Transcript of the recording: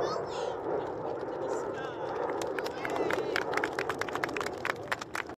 Oh,